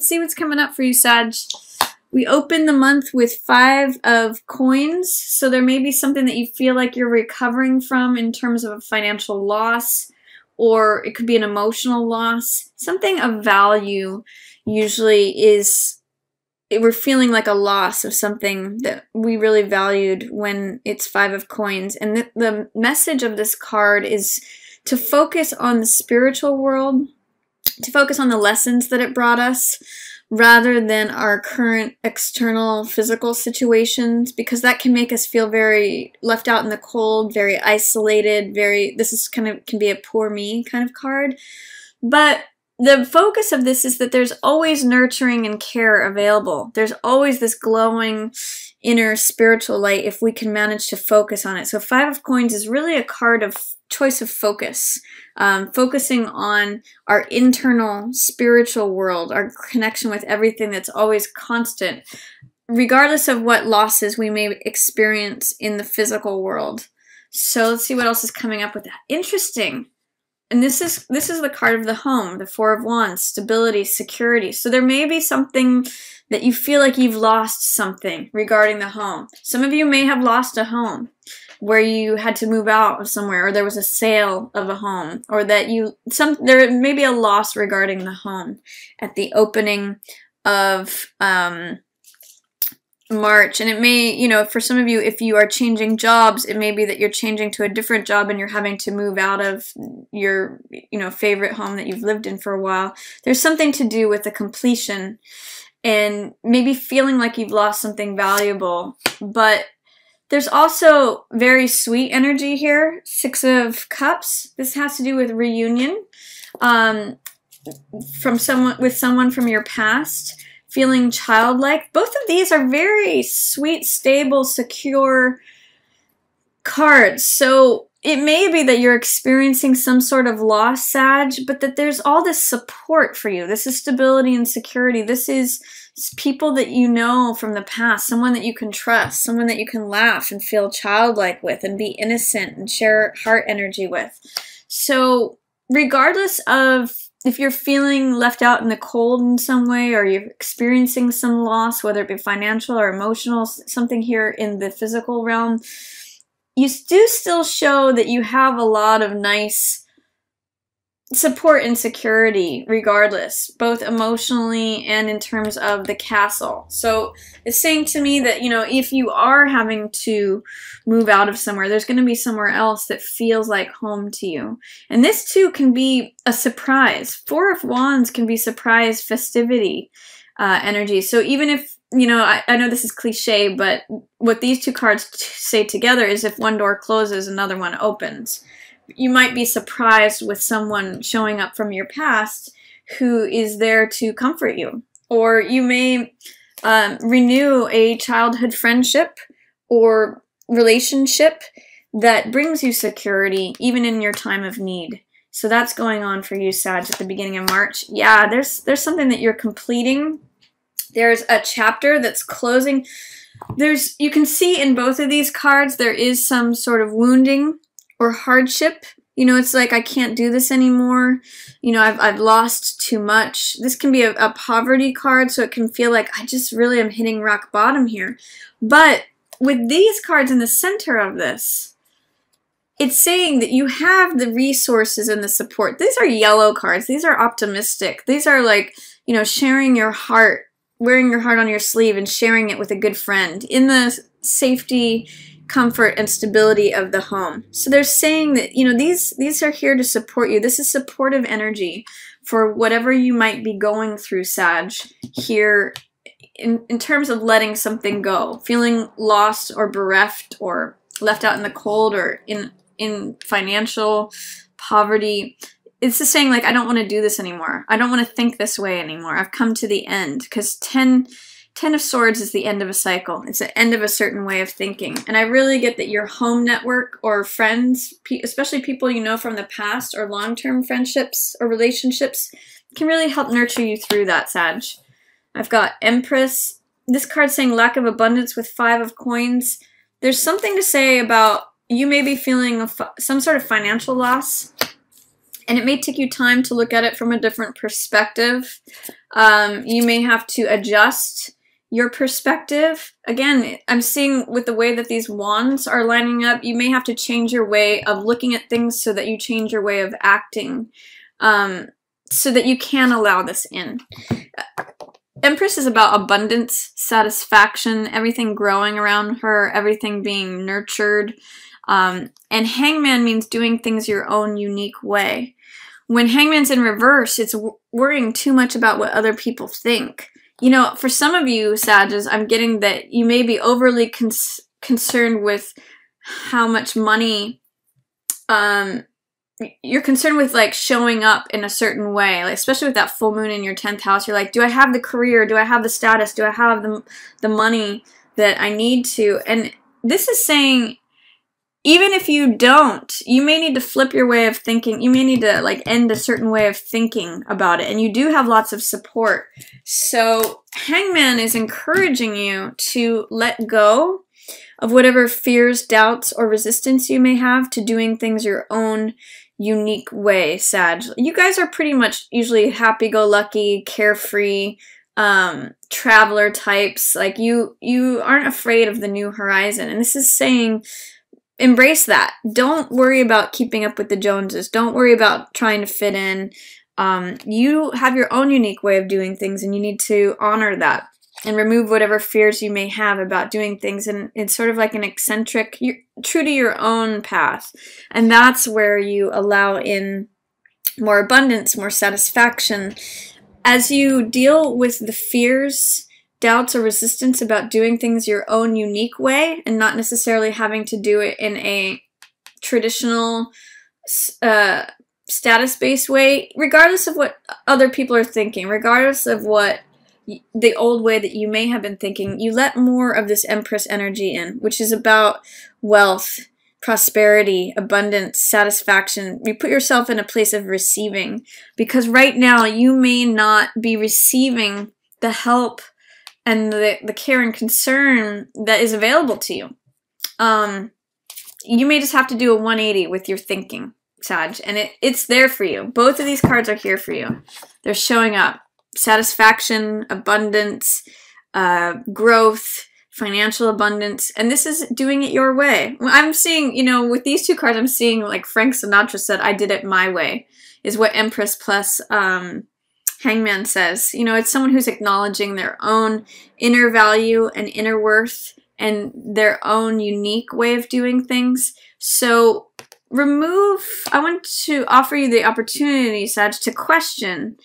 let's see what's coming up for you, Sag. We open the month with five of coins, so there may be something that you feel like you're recovering from in terms of a financial loss, or it could be an emotional loss. Something of value usually is we're feeling like a loss of something that we really valued when it's five of coins. And the, the message of this card is to focus on the spiritual world, to focus on the lessons that it brought us, rather than our current external physical situations because that can make us feel very left out in the cold, very isolated, very this is kind of can be a poor me kind of card. But the focus of this is that there's always nurturing and care available. There's always this glowing inner spiritual light if we can manage to focus on it. So Five of Coins is really a card of choice of focus, um, focusing on our internal spiritual world, our connection with everything that's always constant, regardless of what losses we may experience in the physical world. So let's see what else is coming up with that. Interesting. And this is this is the card of the home, the Four of Wands, stability, security. So there may be something that you feel like you've lost something regarding the home. Some of you may have lost a home where you had to move out of somewhere or there was a sale of a home or that you some there may be a loss regarding the home at the opening of um March and it may, you know, for some of you if you are changing jobs, it may be that you're changing to a different job and you're having to move out of your, you know, favorite home that you've lived in for a while. There's something to do with the completion and maybe feeling like you've lost something valuable, but there's also very sweet energy here. Six of Cups. This has to do with reunion um, from someone with someone from your past. Feeling childlike. Both of these are very sweet, stable, secure cards. So it may be that you're experiencing some sort of loss, Sag, but that there's all this support for you. This is stability and security. This is people that you know from the past, someone that you can trust, someone that you can laugh and feel childlike with and be innocent and share heart energy with. So, regardless of if you're feeling left out in the cold in some way or you're experiencing some loss, whether it be financial or emotional, something here in the physical realm, you do still show that you have a lot of nice support and security regardless both emotionally and in terms of the castle. So it's saying to me that you know if you are having to move out of somewhere there's going to be somewhere else that feels like home to you. And this too can be a surprise. Four of wands can be surprise festivity uh, energy. So even if you know I, I know this is cliche but what these two cards say together is if one door closes another one opens you might be surprised with someone showing up from your past who is there to comfort you. Or you may um, renew a childhood friendship or relationship that brings you security even in your time of need. So that's going on for you, Sag, at the beginning of March. Yeah, there's there's something that you're completing. There's a chapter that's closing. There's you can see in both of these cards there is some sort of wounding or hardship. You know, it's like I can't do this anymore. You know, I've, I've lost too much. This can be a, a poverty card, so it can feel like I just really am hitting rock bottom here. But with these cards in the center of this, it's saying that you have the resources and the support. These are yellow cards. These are optimistic. These are like, you know, sharing your heart, wearing your heart on your sleeve and sharing it with a good friend in the safety comfort and stability of the home. So they're saying that, you know, these these are here to support you. This is supportive energy for whatever you might be going through, Sag, here in, in terms of letting something go, feeling lost or bereft or left out in the cold or in in financial poverty. It's just saying like I don't want to do this anymore. I don't want to think this way anymore. I've come to the end because 10 Ten of Swords is the end of a cycle. It's the end of a certain way of thinking. And I really get that your home network or friends, especially people you know from the past or long-term friendships or relationships, can really help nurture you through that, Sag. I've got Empress. This card saying lack of abundance with Five of Coins. There's something to say about you may be feeling some sort of financial loss and it may take you time to look at it from a different perspective. Um, you may have to adjust your perspective. Again, I'm seeing with the way that these wands are lining up, you may have to change your way of looking at things so that you change your way of acting um, so that you can allow this in. Empress is about abundance, satisfaction, everything growing around her, everything being nurtured. Um, and hangman means doing things your own unique way. When hangman's in reverse, it's worrying too much about what other people think. You know, for some of you, Sages, I'm getting that you may be overly cons concerned with how much money um, you're concerned with like showing up in a certain way, like especially with that full moon in your 10th house. You're like, do I have the career? Do I have the status? Do I have the the money that I need to? And this is saying even if you don't, you may need to flip your way of thinking. You may need to like end a certain way of thinking about it. And you do have lots of support. So Hangman is encouraging you to let go of whatever fears, doubts, or resistance you may have to doing things your own unique way, Sag. You guys are pretty much usually happy-go-lucky, carefree, um, traveler types. Like you, you aren't afraid of the new horizon. And this is saying, embrace that. Don't worry about keeping up with the Joneses. Don't worry about trying to fit in. Um, you have your own unique way of doing things, and you need to honor that and remove whatever fears you may have about doing things and it's sort of like an eccentric true to your own path and that's where you allow in more abundance more satisfaction as you deal with the fears doubts or resistance about doing things your own unique way and not necessarily having to do it in a traditional uh, status-based way regardless of what other people are thinking regardless of what the old way that you may have been thinking, you let more of this Empress energy in, which is about wealth, prosperity, abundance, satisfaction. You put yourself in a place of receiving because right now you may not be receiving the help and the, the care and concern that is available to you. Um, you may just have to do a 180 with your thinking, Sag, and it, it's there for you. Both of these cards are here for you. They're showing up satisfaction, abundance, uh, growth, financial abundance, and this is doing it your way. I'm seeing, you know, with these two cards, I'm seeing like Frank Sinatra said, "I did it my way," is what Empress plus um, Hangman says. You know, it's someone who's acknowledging their own inner value and inner worth and their own unique way of doing things. So remove. I want to offer you the opportunity, Sag, to question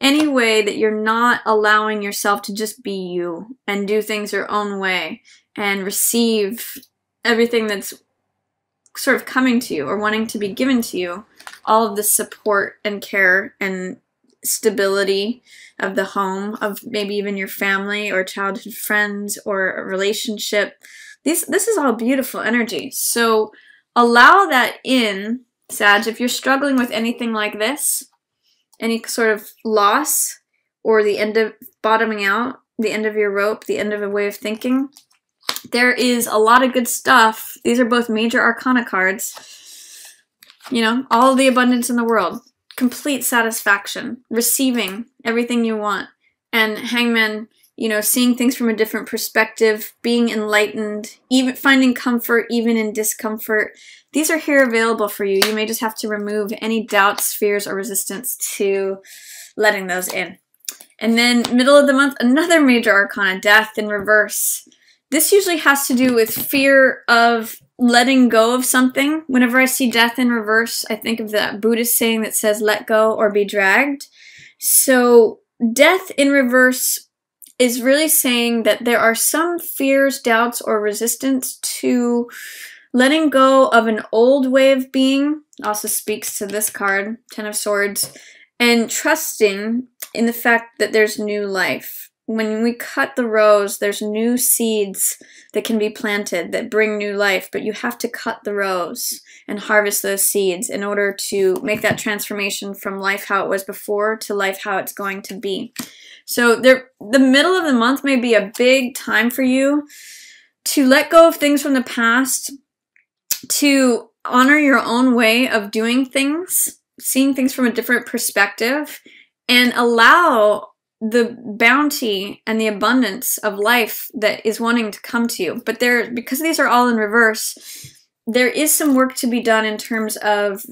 any way that you're not allowing yourself to just be you and do things your own way and receive everything that's sort of coming to you or wanting to be given to you, all of the support and care and stability of the home, of maybe even your family or childhood friends or a relationship. These, this is all beautiful energy. So allow that in, Sag. If you're struggling with anything like this, any sort of loss or the end of bottoming out, the end of your rope, the end of a way of thinking, there is a lot of good stuff. These are both major arcana cards. You know, all the abundance in the world, complete satisfaction, receiving everything you want. And Hangman, you know, seeing things from a different perspective, being enlightened, even finding comfort even in discomfort, these are here available for you. You may just have to remove any doubts, fears, or resistance to letting those in. And then middle of the month, another major arcana, death in reverse. This usually has to do with fear of letting go of something. Whenever I see death in reverse, I think of that Buddhist saying that says let go or be dragged. So death in reverse is really saying that there are some fears, doubts, or resistance to Letting go of an old way of being also speaks to this card, Ten of Swords, and trusting in the fact that there's new life. When we cut the rose, there's new seeds that can be planted that bring new life, but you have to cut the rose and harvest those seeds in order to make that transformation from life how it was before to life how it's going to be. So there, the middle of the month may be a big time for you to let go of things from the past to honor your own way of doing things seeing things from a different perspective and allow the bounty and the abundance of life that is wanting to come to you. But there, because these are all in reverse, there is some work to be done in terms of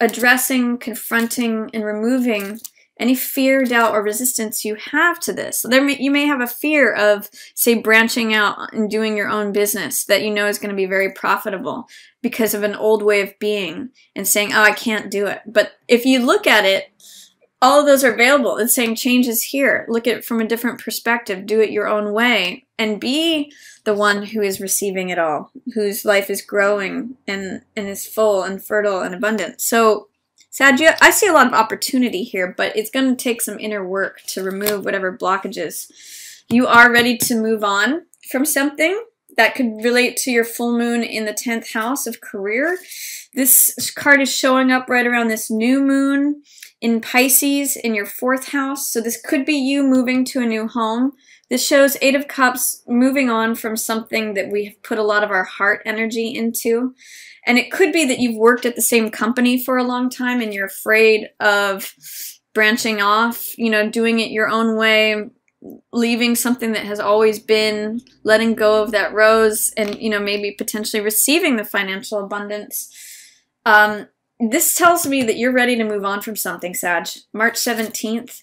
addressing, confronting, and removing any fear, doubt, or resistance you have to this. So there may, you may have a fear of, say, branching out and doing your own business that you know is going to be very profitable because of an old way of being and saying, oh, I can't do it. But if you look at it, all of those are available. It's saying change is here. Look at it from a different perspective. Do it your own way and be the one who is receiving it all, whose life is growing and, and is full and fertile and abundant. So Sag, I see a lot of opportunity here, but it's going to take some inner work to remove whatever blockages. You are ready to move on from something that could relate to your full moon in the 10th house of career. This card is showing up right around this new moon in Pisces in your fourth house. So this could be you moving to a new home. This shows Eight of Cups moving on from something that we have put a lot of our heart energy into. And it could be that you've worked at the same company for a long time and you're afraid of branching off, you know, doing it your own way, leaving something that has always been, letting go of that rose, and, you know, maybe potentially receiving the financial abundance. Um, this tells me that you're ready to move on from something, Sag. March 17th.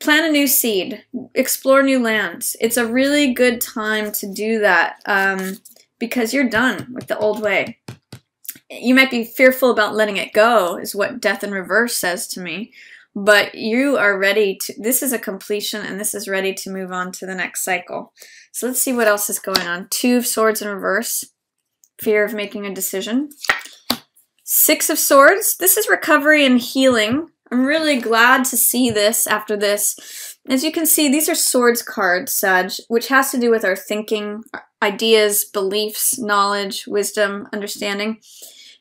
Plant a new seed. Explore new lands. It's a really good time to do that. Um, because you're done with the old way. You might be fearful about letting it go, is what Death in Reverse says to me. But you are ready to, this is a completion and this is ready to move on to the next cycle. So let's see what else is going on. Two of Swords in Reverse, fear of making a decision. Six of Swords, this is recovery and healing. I'm really glad to see this after this. As you can see, these are swords cards, Sag, which has to do with our thinking, ideas, beliefs, knowledge, wisdom, understanding.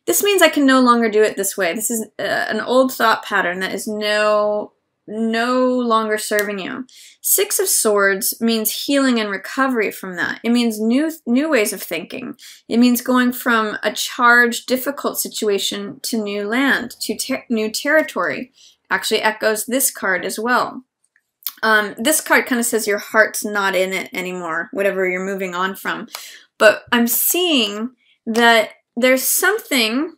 This means I can no longer do it this way. This is uh, an old thought pattern that is no no longer serving you. Six of Swords means healing and recovery from that. It means new new ways of thinking. It means going from a charged, difficult situation to new land, to ter new territory. Actually echoes this card as well. Um, this card kind of says your heart's not in it anymore, whatever you're moving on from. But I'm seeing that there's something,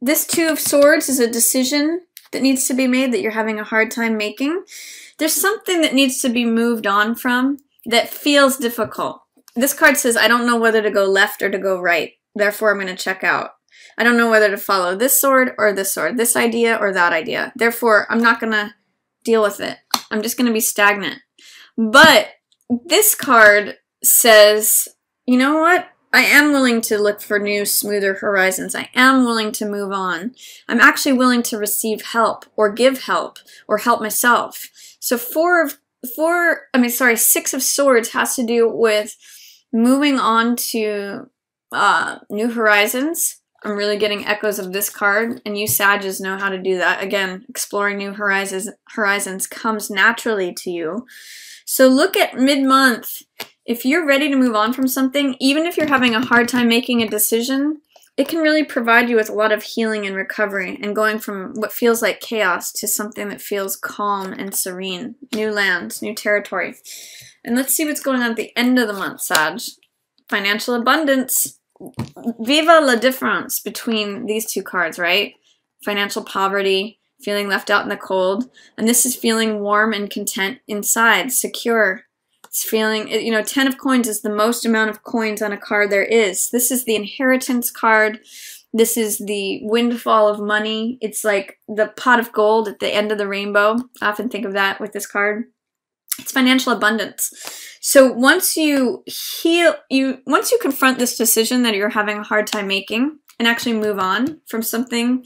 this Two of Swords is a decision that needs to be made that you're having a hard time making. There's something that needs to be moved on from that feels difficult. This card says, I don't know whether to go left or to go right. Therefore, I'm going to check out. I don't know whether to follow this sword or this sword, this idea or that idea. Therefore, I'm not going to deal with it. I'm just going to be stagnant. But this card says, you know what? I am willing to look for new, smoother horizons. I am willing to move on. I'm actually willing to receive help or give help or help myself. So four of four, I mean, sorry, six of swords has to do with moving on to uh, new horizons, I'm really getting echoes of this card, and you Sages know how to do that. Again, exploring new horizons, horizons comes naturally to you. So look at mid-month. If you're ready to move on from something, even if you're having a hard time making a decision, it can really provide you with a lot of healing and recovery and going from what feels like chaos to something that feels calm and serene. New lands, new territory. And let's see what's going on at the end of the month, Sag. Financial abundance viva la difference between these two cards, right? Financial poverty, feeling left out in the cold, and this is feeling warm and content inside, secure. It's feeling, you know, 10 of coins is the most amount of coins on a card there is. This is the inheritance card. This is the windfall of money. It's like the pot of gold at the end of the rainbow. I often think of that with this card. It's financial abundance. So once you heal, you once you confront this decision that you're having a hard time making and actually move on from something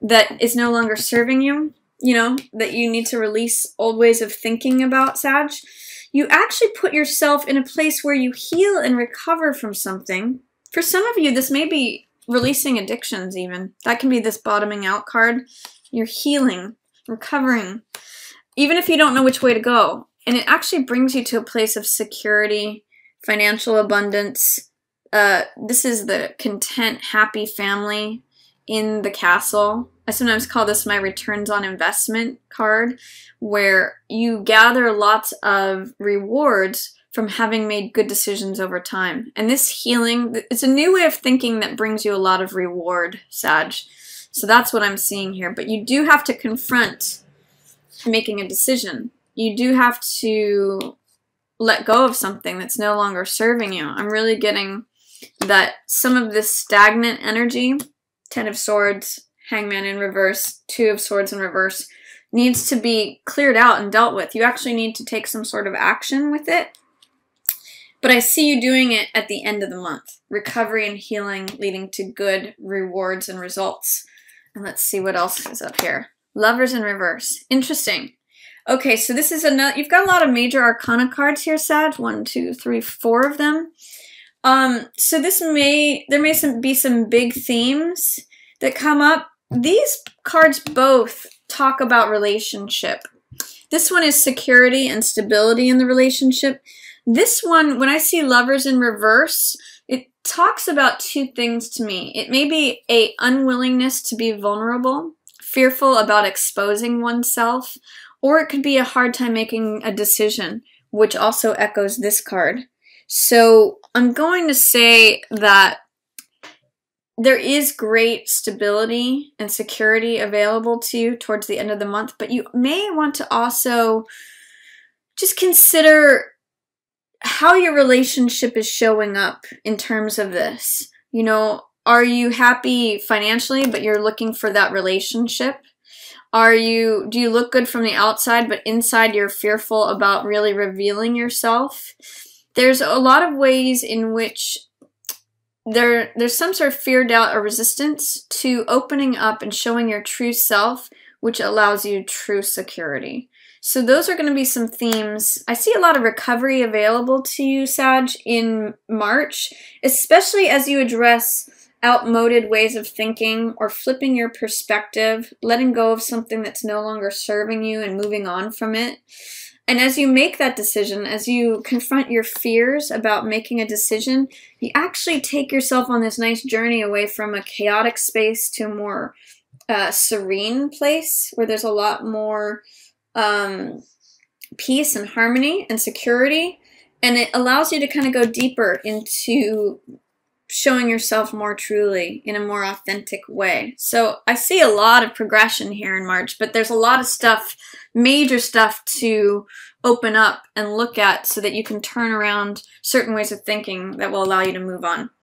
that is no longer serving you, you know, that you need to release old ways of thinking about Sag, you actually put yourself in a place where you heal and recover from something. For some of you, this may be releasing addictions even. That can be this bottoming out card. You're healing, recovering, even if you don't know which way to go. And it actually brings you to a place of security, financial abundance. Uh, this is the content, happy family in the castle. I sometimes call this my returns on investment card, where you gather lots of rewards from having made good decisions over time. And this healing, it's a new way of thinking that brings you a lot of reward, Sag. So that's what I'm seeing here. But you do have to confront making a decision. You do have to let go of something that's no longer serving you. I'm really getting that some of this stagnant energy, Ten of Swords, Hangman in reverse, Two of Swords in reverse, needs to be cleared out and dealt with. You actually need to take some sort of action with it. But I see you doing it at the end of the month. Recovery and healing leading to good rewards and results. And let's see what else is up here. Lovers in reverse. Interesting. Okay, so this is another, you've got a lot of major arcana cards here, Sag. One, two, three, four of them. Um, so this may, there may some, be some big themes that come up. These cards both talk about relationship. This one is security and stability in the relationship. This one, when I see lovers in reverse, it talks about two things to me. It may be a unwillingness to be vulnerable, fearful about exposing oneself, or it could be a hard time making a decision, which also echoes this card. So I'm going to say that there is great stability and security available to you towards the end of the month, but you may want to also just consider how your relationship is showing up in terms of this. You know, are you happy financially, but you're looking for that relationship? Are you do you look good from the outside but inside you're fearful about really revealing yourself? There's a lot of ways in which there there's some sort of fear, doubt, or resistance to opening up and showing your true self, which allows you true security. So those are going to be some themes. I see a lot of recovery available to you, Sag, in March, especially as you address outmoded ways of thinking or flipping your perspective, letting go of something that's no longer serving you and moving on from it. And as you make that decision, as you confront your fears about making a decision, you actually take yourself on this nice journey away from a chaotic space to a more uh, serene place where there's a lot more um, peace and harmony and security. And it allows you to kind of go deeper into showing yourself more truly in a more authentic way. So I see a lot of progression here in March, but there's a lot of stuff, major stuff to open up and look at so that you can turn around certain ways of thinking that will allow you to move on.